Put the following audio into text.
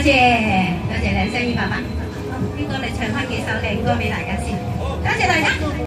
多谢多谢梁声宇爸爸。邊个嚟唱翻几首靓歌俾大家先。多谢大家。